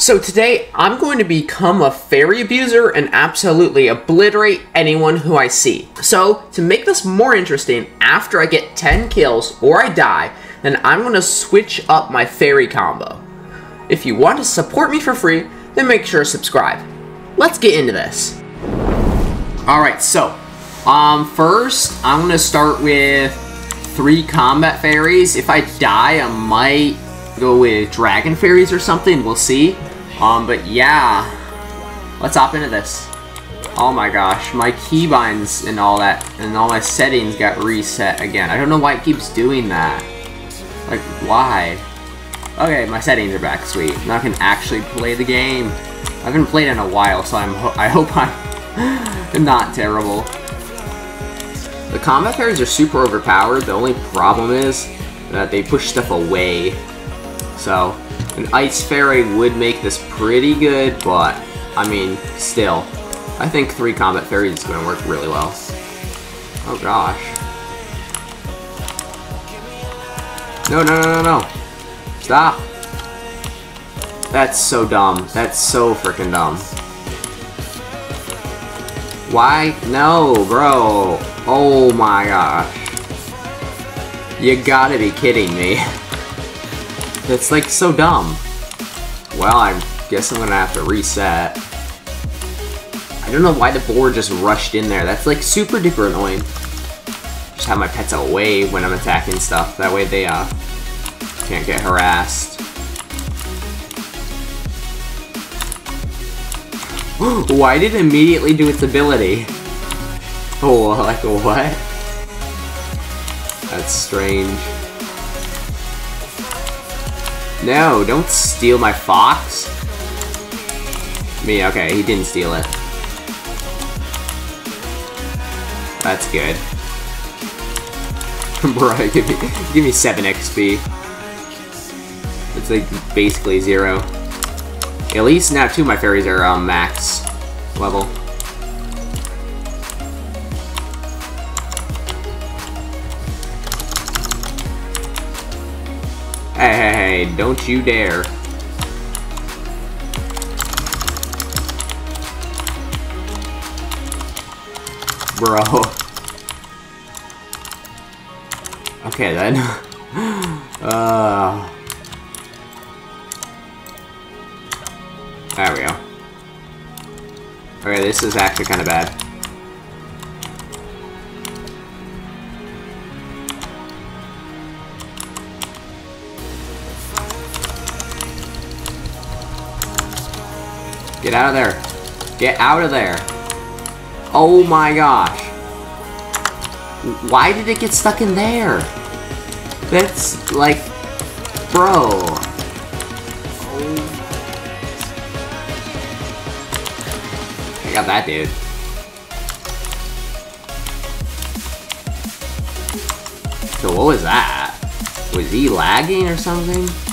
So today, I'm going to become a fairy abuser and absolutely obliterate anyone who I see. So, to make this more interesting, after I get 10 kills or I die, then I'm going to switch up my fairy combo. If you want to support me for free, then make sure to subscribe. Let's get into this. Alright, so, um, first, I'm going to start with three combat fairies. If I die, I might go with dragon fairies or something, we'll see. Um, but yeah, let's hop into this. Oh my gosh, my keybinds and all that, and all my settings got reset again. I don't know why it keeps doing that. Like, why? Okay, my settings are back, sweet. Now I can actually play the game. I haven't played in a while, so I'm ho I hope I'm not terrible. The combat fairies are super overpowered. The only problem is that they push stuff away. So, an Ice Fairy would make this pretty good, but, I mean, still. I think three Combat Fairies is going to work really well. Oh gosh. No, no, no, no, no. Stop. That's so dumb. That's so freaking dumb. Why? No, bro. Oh my gosh. You gotta be kidding me. It's like so dumb. Well, I guess I'm gonna have to reset. I don't know why the board just rushed in there. That's like super duper annoying. Just have my pets away when I'm attacking stuff. That way they uh can't get harassed. why did it immediately do its ability? Oh, like what? That's strange. No, don't steal my fox. Me, okay, he didn't steal it. That's good. Bro, give me, give me 7 XP. It's like basically zero. At least now two of my fairies are um, max level. Hey, hey, hey, don't you dare. Bro. Okay, then. uh... There we go. Okay, this is actually kind of bad. Get out of there. Get out of there. Oh my gosh. Why did it get stuck in there? That's like, bro. I got that dude. So what was that? Was he lagging or something?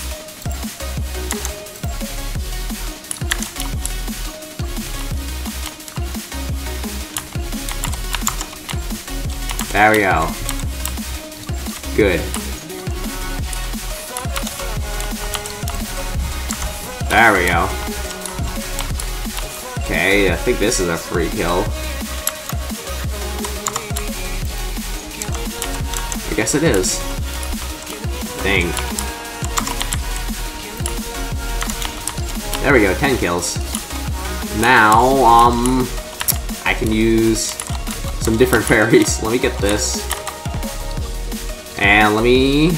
There we go. Good. There we go. Okay, I think this is a free kill. I guess it is. Dang. There we go, 10 kills. Now, um, I can use some different fairies. Let me get this. And let me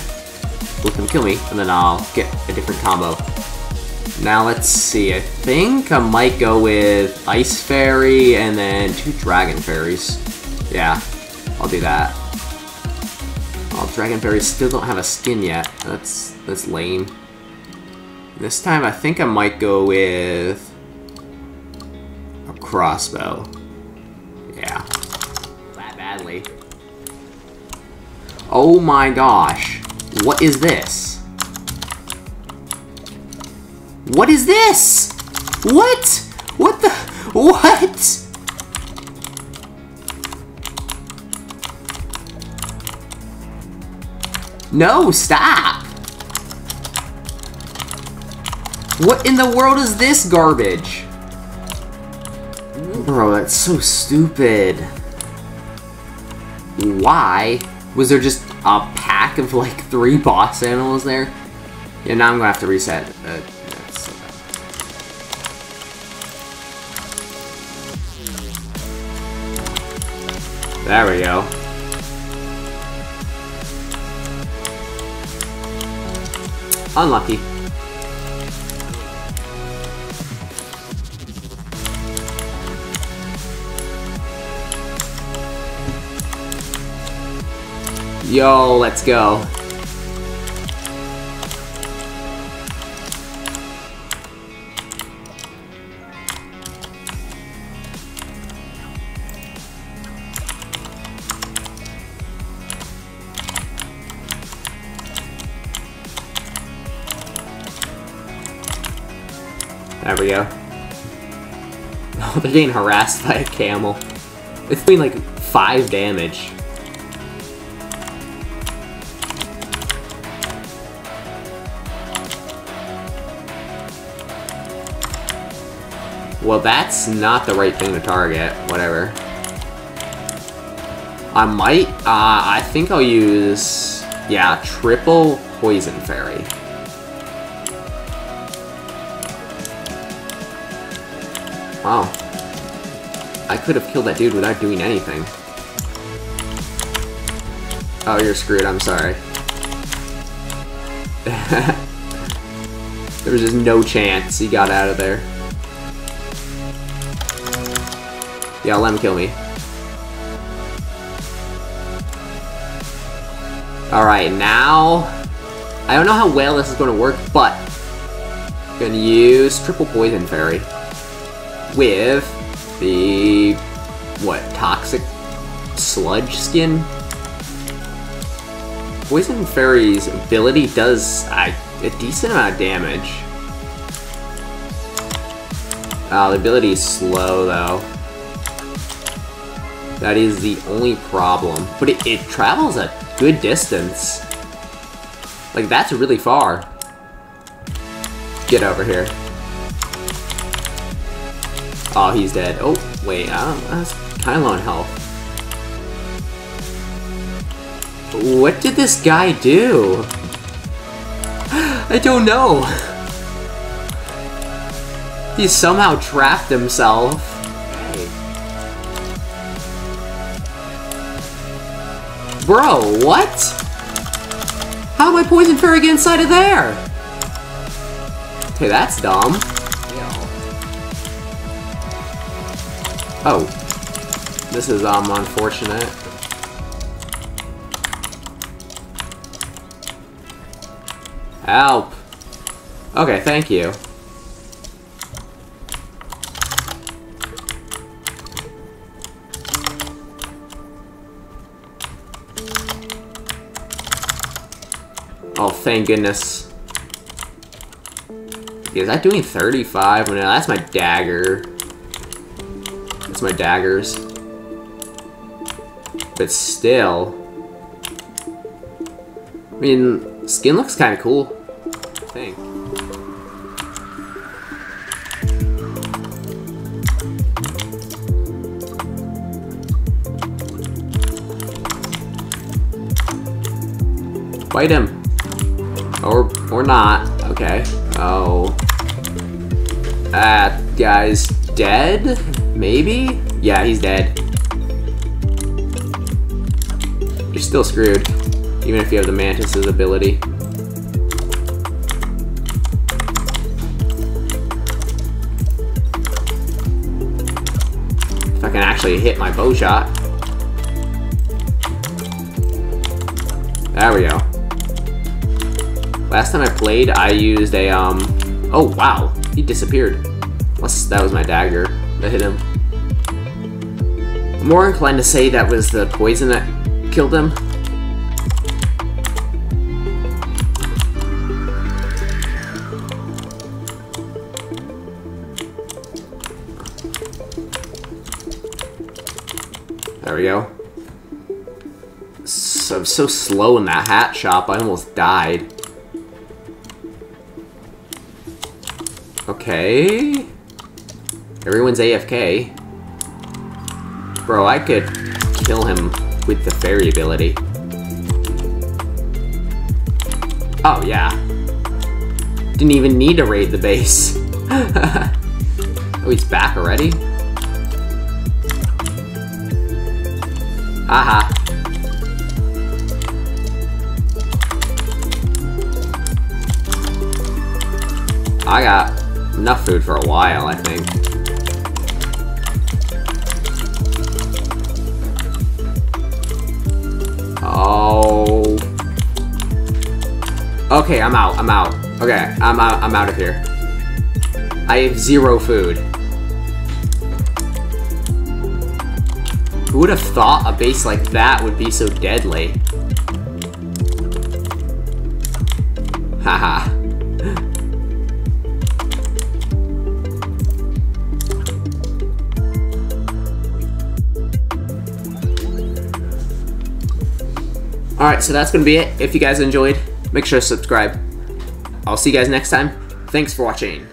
let them kill me, and then I'll get a different combo. Now let's see, I think I might go with Ice Fairy and then two Dragon Fairies. Yeah, I'll do that. Oh, Dragon Fairies still don't have a skin yet. That's that's lame. This time I think I might go with a crossbow. Yeah badly. Oh my gosh. What is this? What is this? What? What the? What? No, stop! What in the world is this garbage? Bro, that's so stupid. Why? Was there just a pack of like three boss animals there? Yeah, now I'm gonna have to reset. Uh, there we go. Unlucky. Yo, let's go. There we go. Oh, they're getting harassed by a camel. It's doing like 5 damage. Well, that's not the right thing to target. Whatever. I might, uh, I think I'll use, yeah, triple Poison Fairy. Wow. I could have killed that dude without doing anything. Oh, you're screwed, I'm sorry. there was just no chance he got out of there. Yeah, let him kill me. Alright, now... I don't know how well this is going to work, but... I'm going to use Triple Poison Fairy. With the... What? Toxic Sludge Skin? Poison Fairy's ability does a decent amount of damage. Uh, the ability is slow, though. That is the only problem. But it, it travels a good distance. Like, that's really far. Get over here. Oh, he's dead. Oh, wait, I don't, that's kind of low on health. What did this guy do? I don't know. He somehow trapped himself. Bro, what? How am I Poison Fairy get inside of there? Okay, that's dumb. Oh. This is, um, unfortunate. Help! Okay, thank you. Thank goodness. Is that doing 35? no, that's my dagger. That's my daggers. But still. I mean, skin looks kind of cool. I think. Fight him. Or, or not. Okay. Oh. That guy's dead? Maybe? Yeah, he's dead. You're still screwed. Even if you have the Mantis's ability. If I can actually hit my bow shot. There we go. Last time I played, I used a, um... Oh, wow. He disappeared. Unless that was my dagger that hit him. I'm more inclined to say that was the poison that killed him. There we go. So, I'm so slow in that hat shop, I almost died. Okay. Everyone's AFK. Bro, I could kill him with the fairy ability. Oh, yeah. Didn't even need to raid the base. oh, he's back already? Aha. I got enough food for a while, I think. Oh. Okay, I'm out. I'm out. Okay, I'm out. I'm out of here. I have zero food. Who would have thought a base like that would be so deadly? Haha. Alright, so that's going to be it. If you guys enjoyed, make sure to subscribe. I'll see you guys next time. Thanks for watching.